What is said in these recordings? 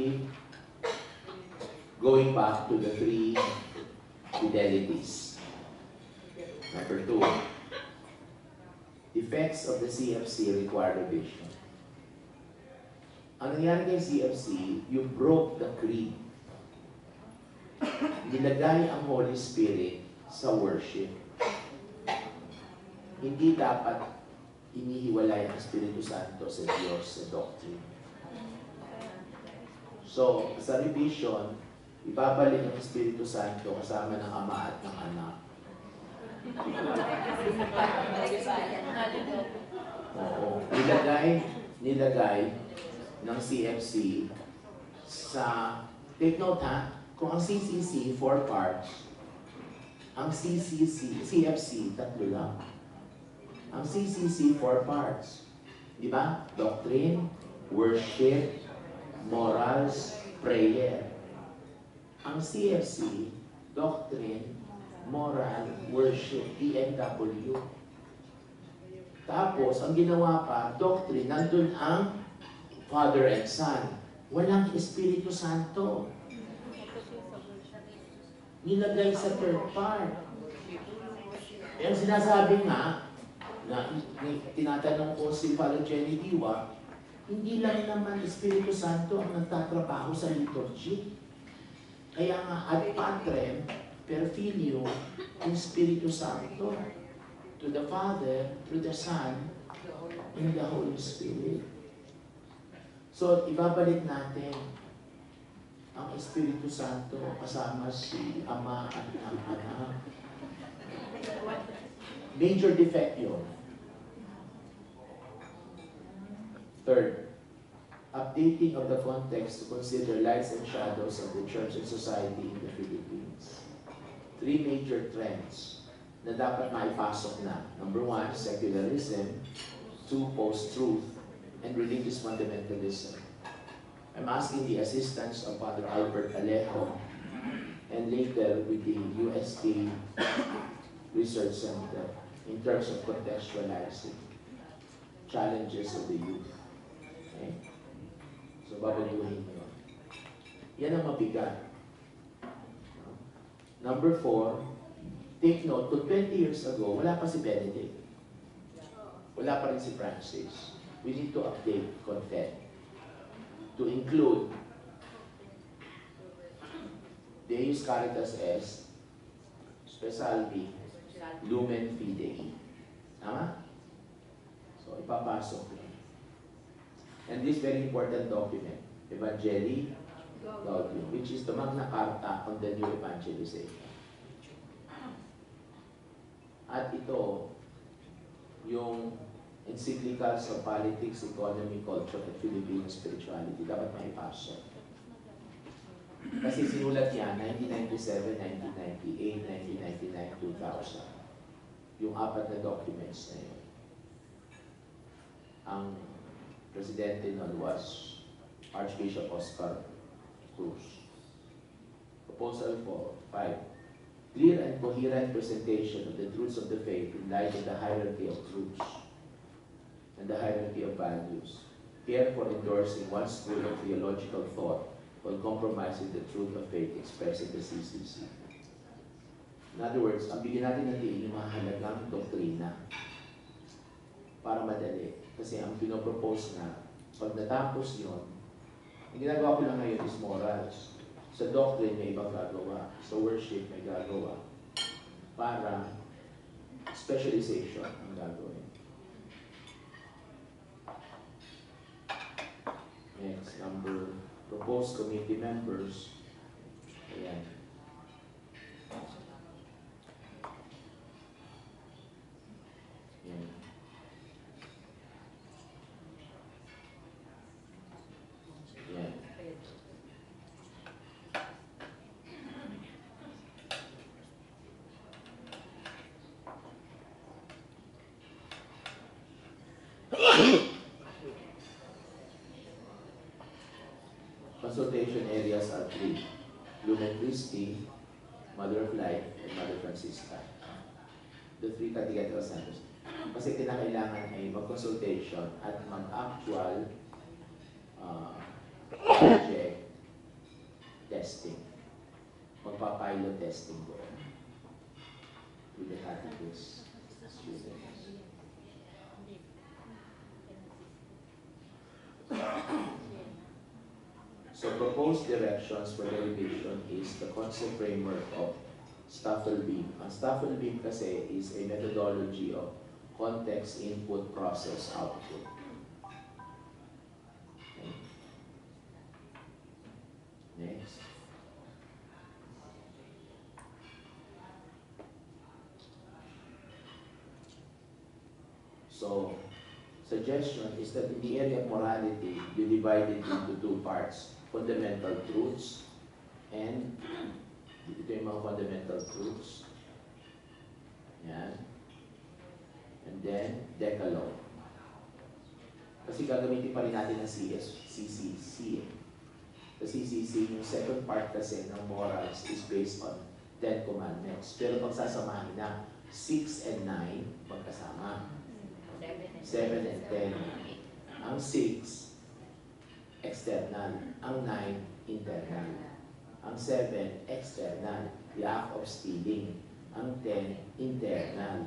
simply going back to the three fidelities. Number two, effects of the CFC require revision. Ang nangyari kay CFC, you broke the creed. Nilagay ang Holy Spirit sa worship. Hindi dapat inihiwalay ang Espiritu Santo sa Diyos sa doctrine. So, sa revision, ibabalik ang Espiritu Santo kasama ng Ama at ng Anak. Oo. Nilagay, nilagay ng CFC sa, take note ha, kung ang CCC, four parts, ang CCC, CFC, tatlo lang. Ang CCC, four parts. Di ba? Doctrine, worship, morals, prayer. Ang CFC, doctrine, moral, worship, DMW. Tapos, ang ginawa pa, doctrine, nandun ang Father and Son. Walang Espiritu Santo. Nilagay sa third part. Ang sinasabi nga, na ni- tinatanong ko si Father Jenny Diwa, hindi lang naman Espiritu Santo ang nagtatrabaho sa liturgy. Kaya nga, ad patrem, per filio, ang Espiritu Santo, to the Father, through the Son, and the Holy Spirit. So, ibabalik natin ang Espiritu Santo kasama si Ama at ang Anak. Major defect yun. Third, updating of the context to consider lights and shadows of the church and society in the Philippines. Three major trends na dapat maipasok na. Number one, secularism. Two, post-truth. And religious fundamentalism. I'm asking the assistance of Father Albert Alejo and later with the UST Research Center in terms of contextualizing challenges of the youth. So, babaluhin mo yun. Yan ang mabigat. Number four, take note, kung 20 years ago, wala pa si Benedict. Wala pa rin si Francis. We need to update content to include Deus Caritas Est, Specialty, Lumen Fidei. Tama? So, ipapasok yun. And this very important document, Evangelii Gaudium, which is the Magna Carta on the new evangelization. At ito, yung encyclicals of politics, economy, culture, and Filipino spirituality, dapat maipasok. Kasi sinulat yan, 1997, 1998, 1999, 2000. Yung apat na documents na yun. Ang presidente nun was Archbishop Oscar Cruz. Proposal 4, 5. Clear and coherent presentation of the truths of the faith in light of the hierarchy of truths and the hierarchy of values. Care for endorsing one school of theological thought while compromising the truth of faith expressed in the CCC. In other words, ang bigyan natin ng diin yung mahalagang doktrina para madali. Kasi ang pinopropose na, pag natapos yun, ang ginagawa ko lang ngayon is morals. Sa doctrine, may ibang gagawa. Sa worship, may gagawa. Para specialization ang gagawin. Next, number, proposed committee members. Ayan. Consultation areas are three, Lumen Christi, Mother of Life, and Mother Francisca. The three cathedral centers. Kasi kinakailangan ay mag-consultation at mag-actual uh, project testing. Magpa-pilot testing ko with the catechist students. So proposed directions for the revision is the concept framework of Staffel beam. Ang Staffel beam kasi is a methodology of context input process output. Okay. Next. So, suggestion is that in the area of morality, you divide it into two parts, fundamental truths and ito yung mga fundamental truths. Yan. And then, Decalogue. Kasi gagamitin pa rin natin ang CS, CCC. The CCC, yung second part kasi ng morals is based on Ten Commandments. Pero pag sasamahin na 6 and 9, magkasama. 7 and 10. Ang 6, external. Ang 9, internal. Ang 7, external. The act of stealing. Ang 10, internal.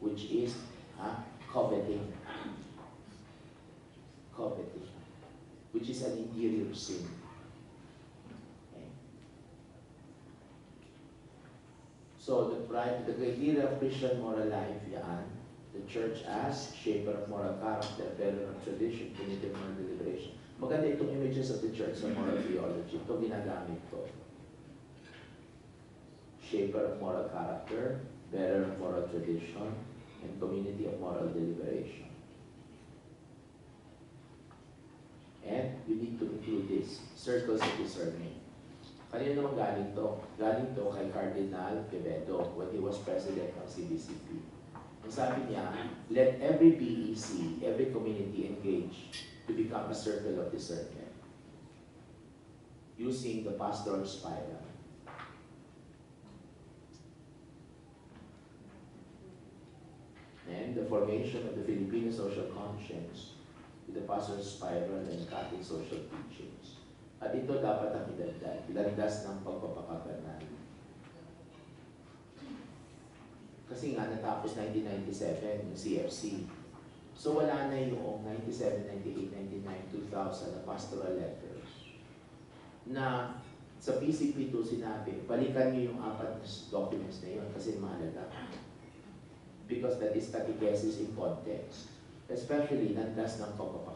Which is uh, coveting. Coveting. Which is an interior sin. So the criteria of Christian moral life, yan, the church as shaper of moral character, bearer of tradition, punitive moral deliberation. Maganda itong images of the church sa moral theology. Ito ginagamit ko. Shaper of moral character, bearer of moral tradition, and community of moral deliberation. And we need to include this, circles of discernment. Kanina naman galing to? Galing to kay Cardinal Quevedo when he was president ng CBCP. Sabi niya, let every BEC, every community engage to become a circle of discernment using the pastoral spiral. And the formation of the Filipino social conscience with the pastoral spiral and Catholic social teachings. At ito dapat ang idagdag, ng pagpapakabanal. Kasi nga natapos 1997 yung CFC. So wala na yung 97, 98, 99, 2000 na pastoral letters na sa PCP2 sinabi, balikan niyo yung apat na documents na yun kasi mahalaga. Because that is catechesis in context. Especially, landas ng pagpapakabanal.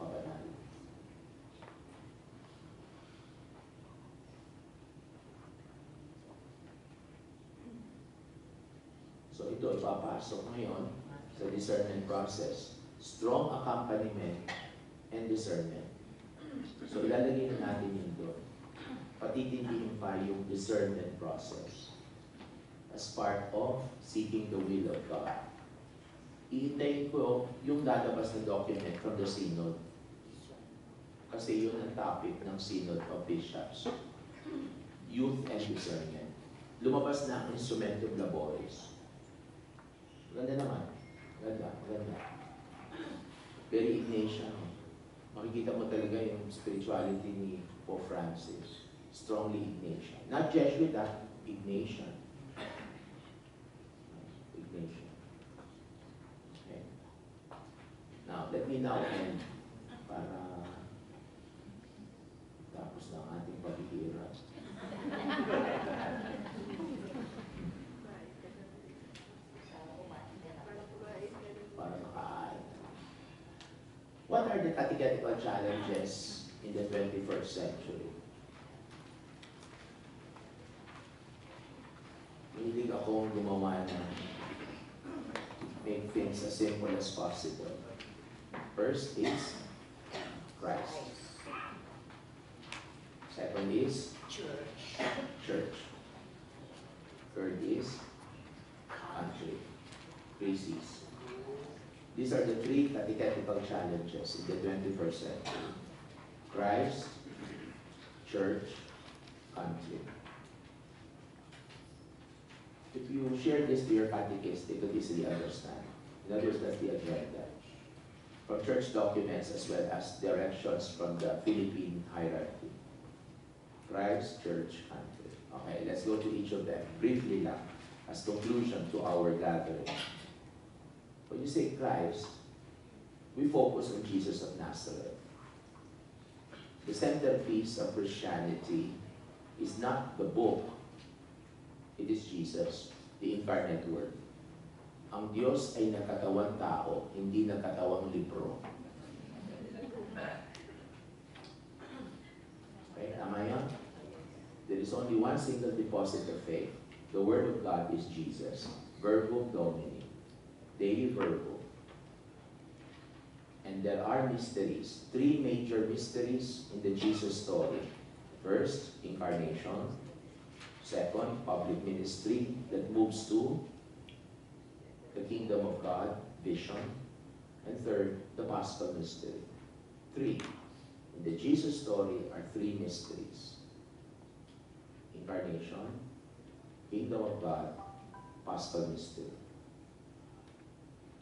Ipapasok ngayon sa discernment process. Strong accompaniment and discernment. So ilalagay na natin yun doon. Patitindihin pa yung discernment process as part of seeking the will of God. Iintayin ko yung lalabas na document from the synod. Kasi yun ang topic ng Synod of Bishops. Youth and discernment. Lumabas na ang instrumentum laboris. Ganda naman. Ganda, ganda. Very Ignatian. Makikita mo talaga yung spirituality ni Pope Francis. Strongly Ignatian. Not Jesuit, ah. Ignatian. Ignatian. Okay. Now, let me now end are the catechetical challenges in the 21st century? Hilig akong gumawa na make things as simple as possible. First is Christ. Second is Church. church. Third is country. Three C's. These are the three catechetical challenges in the 21st century. Christ, church, country. If you share this to your catechist, they could easily understand. In other words, that's the agenda. From church documents as well as directions from the Philippine hierarchy. Christ, church, country. Okay, let's go to each of them briefly lang as conclusion to our gathering. When you say Christ, we focus on Jesus of Nazareth. The centerpiece of Christianity is not the book, it is Jesus, the incarnate Word. Ang Diyos ay nakatawang tao, hindi nakatawang libro. Okay, tama yan? There is only one single deposit of faith. The Word of God is Jesus. Verbum Domini. Dei Verbum. And there are mysteries, three major mysteries in the Jesus story. First, incarnation. Second, public ministry that moves to the kingdom of God, vision. And third, the paschal mystery. Three. In the Jesus story are three mysteries. Incarnation, kingdom of God, paschal mystery.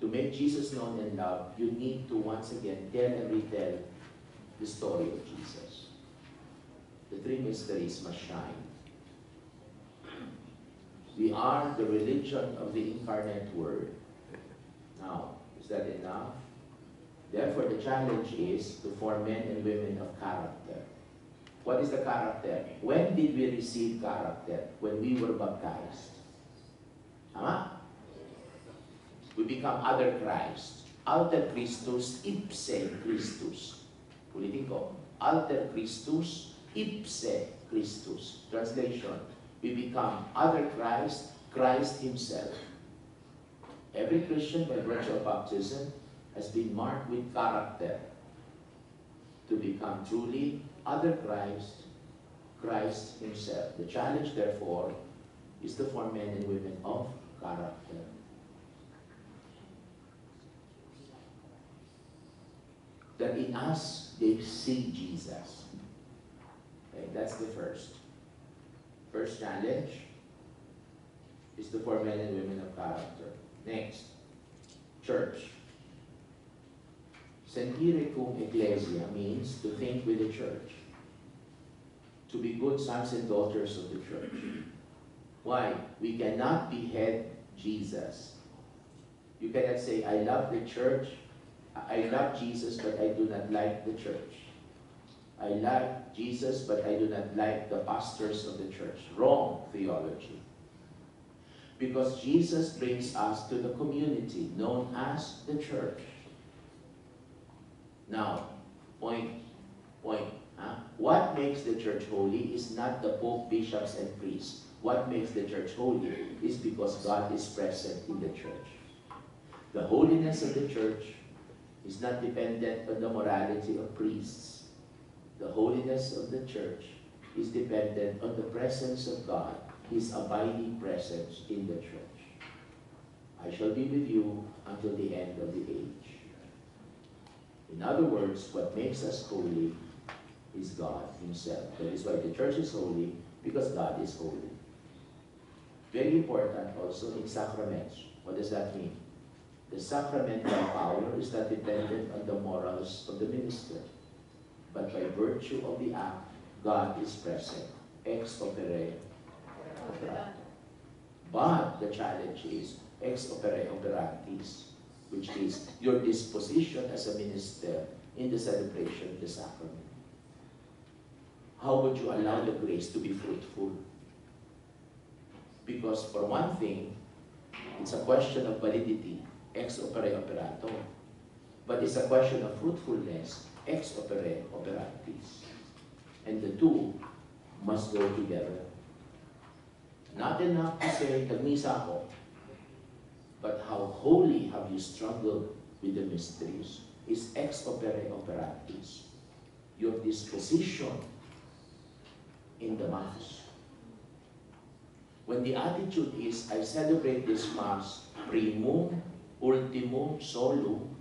To make Jesus known and loved, you need to once again tell and retell the story of Jesus. The three mysteries must shine. We are the religion of the incarnate Word. Now, is that enough? Therefore, the challenge is to form men and women of character. What is the character? When did we receive character? When we were baptized. Tama? We become other Christ. Alter Christus, ipse Christus. Ulitin ko. Alter Christus, ipse Christus. Translation. We become other Christ, Christ Himself. Every Christian by virtue of baptism has been marked with character to become truly other Christ, Christ Himself. The challenge, therefore, is to form men and women of character. That in us they see Jesus. Okay, that's the first. First challenge is to form men and women of character. Next, church. Sentire cum ecclesia means to think with the church. To be good sons and daughters of the church. Why? We cannot behead Jesus. You cannot say, I love the church, I love Jesus, but I do not like the church. I love Jesus, but I do not like the pastors of the church. Wrong theology. Because Jesus brings us to the community known as the church. Now, point, point. Huh? What makes the church holy is not the pope, bishops, and priests. What makes the church holy is because God is present in the church. The holiness of the church is not dependent on the morality of priests. The holiness of the church is dependent on the presence of God, His abiding presence in the church. I shall be with you until the end of the age. In other words, what makes us holy is God Himself. That is why the church is holy, because God is holy. Very important also in sacraments. What does that mean? The sacramental power is not dependent on the morals of the minister, but by virtue of the act, God is present. Ex opere. But the challenge is ex opere operantis, which is your disposition as a minister in the celebration of the sacrament. How would you allow the grace to be fruitful? Because for one thing, it's a question of validity, ex opere operato. But it's a question of fruitfulness, ex opere operantis. And the two must go together. Not enough to say, nagmisa ako, but how wholly have you struggled with the mysteries is ex opere operatis. Your disposition in the Mass. When the attitude is, I celebrate this Mass primum, ultimum, solum,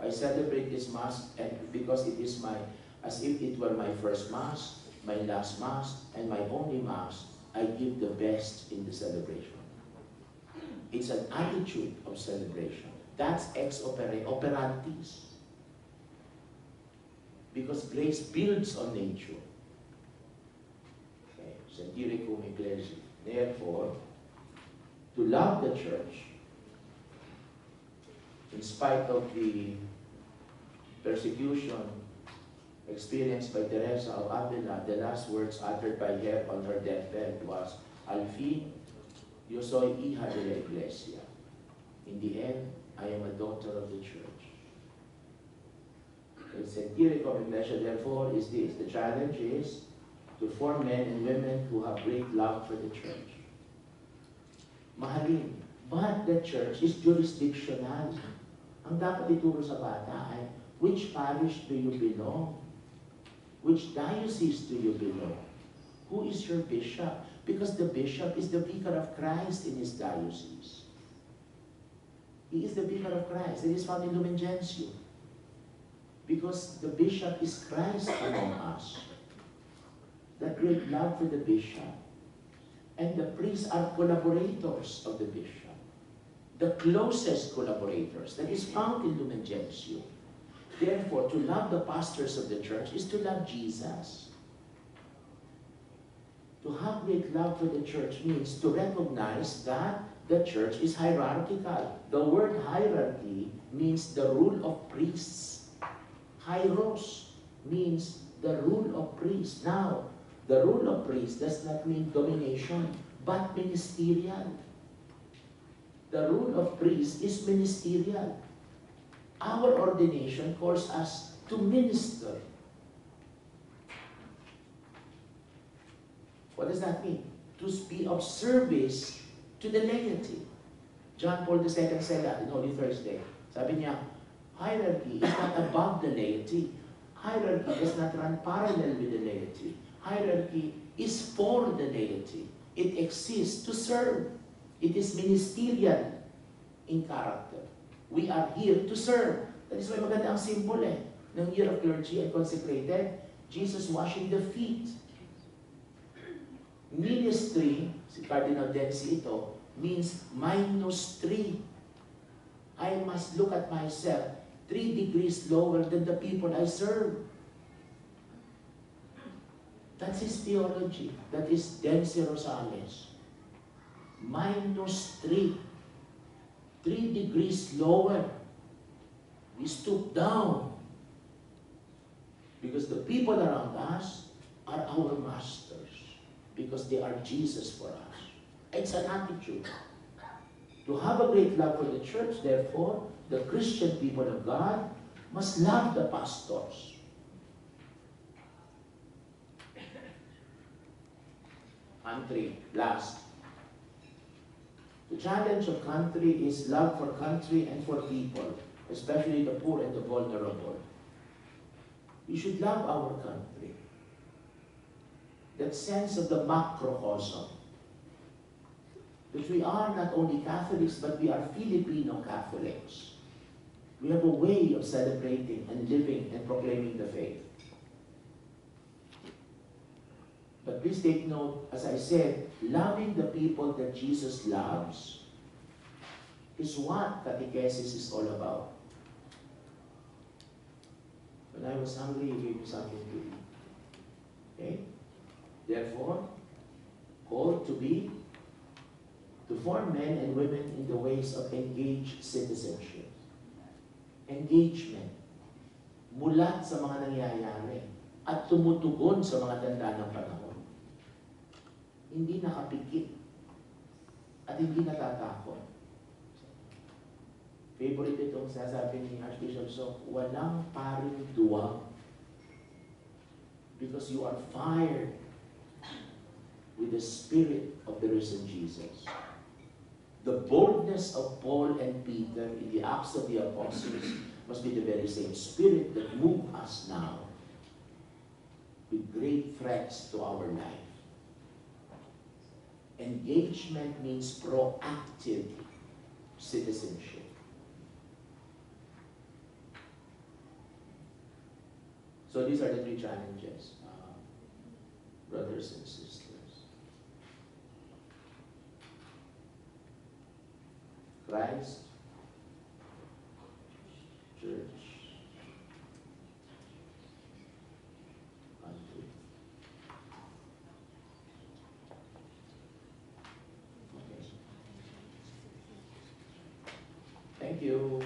I celebrate this Mass and because it is my, as if it were my first Mass, my last Mass, and my only Mass, I give the best in the celebration. It's an attitude of celebration. That's ex opere operantis. Because grace builds on nature. Okay. Therefore, to love the church, in spite of the persecution experienced by Teresa of Avila, the last words uttered by her on her deathbed was, Al fin, yo soy hija de la iglesia. In the end, I am a daughter of the church. The satiric of iglesia, therefore, is this. The challenge is to form men and women who have great love for the church. Mahalin. But the church is jurisdictional. Ang dapat ituro sa bata ay, which parish do you belong? Which diocese do you belong? Who is your bishop? Because the bishop is the vicar of Christ in his diocese. He is the vicar of Christ. It is found in Lumen Gentium. Because the bishop is Christ among us. That great love for the bishop. And the priests are collaborators of the bishop. The closest collaborators that is found in Lumen Gentium. Therefore, to love the pastors of the church is to love Jesus. To have great love for the church means to recognize that the church is hierarchical. The word hierarchy means the rule of priests. Hieros means the rule of priests. Now, the rule of priests does not mean domination, but ministerial. The rule of priests is ministerial. Our ordination calls us to minister. What does that mean? To be of service to the laity. John Paul II said that in Holy Thursday. Sabi niya, hierarchy is not above the laity. Hierarchy does not run parallel with the laity. Hierarchy is for the laity. It exists to serve. It is ministerial in character. We are here to serve. That is why maganda ang symbol eh, ng year of clergy and consecrated. Jesus washing the feet. Ministry, si Cardinal Densi ito, means minus three. I must look at myself three degrees lower than the people I serve. That's his theology. That is Densi Rosales. Minus three. Three degrees lower. We stoop down. Because the people around us are our masters. Because they are Jesus for us. It's an attitude. To have a great love for the church, therefore, the Christian people of God must love the pastors. And three, last. The challenge of country is love for country and for people, especially the poor and the vulnerable. We should love our country. That sense of the macrocosm. That we are not only Catholics, but we are Filipino Catholics. We have a way of celebrating and living and proclaiming the faith. But please take note, as I said, loving the people that Jesus loves is what catechesis is all about. When I was hungry, he gave me something to eat. Okay? Therefore, called to be, to form men and women in the ways of engaged citizenship. Engagement. Mulat sa mga nangyayari at tumutugon sa mga tanda ng panahon. Hindi nakapikit at hindi natatakot. Favorite itong sasabi ni Archbishop So, walang paring duwag because you are fired with the spirit of the risen Jesus. The boldness of Paul and Peter in the Acts of the Apostles must be the very same spirit that moved us now with great threats to our life. Engagement means proactive citizenship. So these are the three challenges, uh, brothers and sisters. Christ, church, country. Thank you.